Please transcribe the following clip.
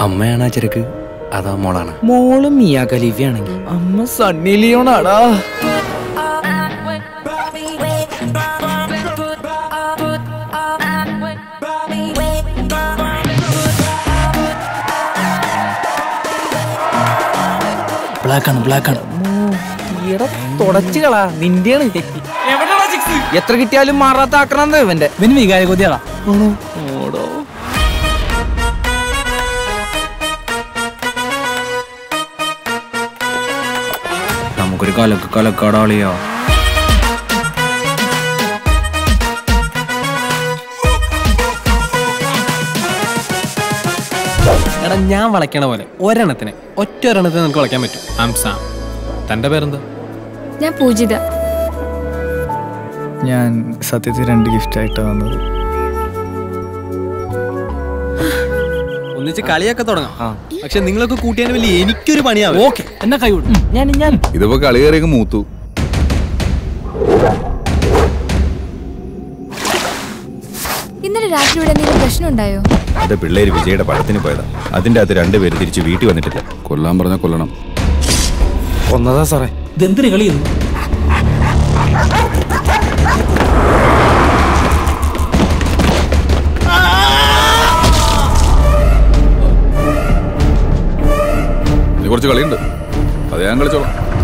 അമ്മയാണ് ആ ചെറുക്ക്? അതാ മോളാണ്. മോളും മിയ ഖലീഫയാണെങ്കിൽ അമ്മ സണ്ണി ലിയോണാടാ. നിന്റെയാണ്. എത്ര കിട്ടിയാലും മാറാത്ത ആക്രാന്ത ഇവന്റെ. ഇവന് വികാര കൊതിയാടാ. ഓടോ. നമുക്കൊരു കലക്ക് കലക്കാടാളിയോ. എടാ ഞാൻ വളയ്ക്കണ പോലെ ഒരെണ്ണത്തിന് ഒറ്റ ഒരെണ്ണത്തിന് നിനക്ക് വളയ്ക്കാൻ പറ്റും. ആം സാം തന്റെ പേരെന്താ? ഞാൻ പൂജിത. ഞാൻ സത്യത്തിൽ രണ്ട് ഗിഫ്റ്റായിട്ടാണ് വന്നത്. ഒന്നിച്ച് കളിയൊക്കെ തുടങ്ങാം. പക്ഷെ നിങ്ങളൊക്കെ കൂട്ടിയാൽ വലിയ എനിക്കൊരു പണിയാവും ഓക്കെ എന്നാ കൈ വിടും ഞാൻ ഞാൻ ഇതിപ്പോ കളി കയറിയൊക്കെ മൂത്തു. ഇന്നലെ രാത്രി ഇവിടെ എന്തെങ്കിലും പ്രശ്നം ഉണ്ടായോ? എന്റെ പിള്ളേര് വിജയുടെ പടത്തിന് പോയതാ. അതിന്റെ അകത്ത് രണ്ടുപേര് തിരിച്ച് വീട്ടിൽ വന്നിട്ടില്ല. കൊല്ലാൻ പറഞ്ഞ കൊല്ലണം. കൊന്നതാ സാറേ. ഇതെന്തിനു കളി കുറച്ച് കളിയുണ്ട്. അത് ഞാൻ കളിച്ചോളാം.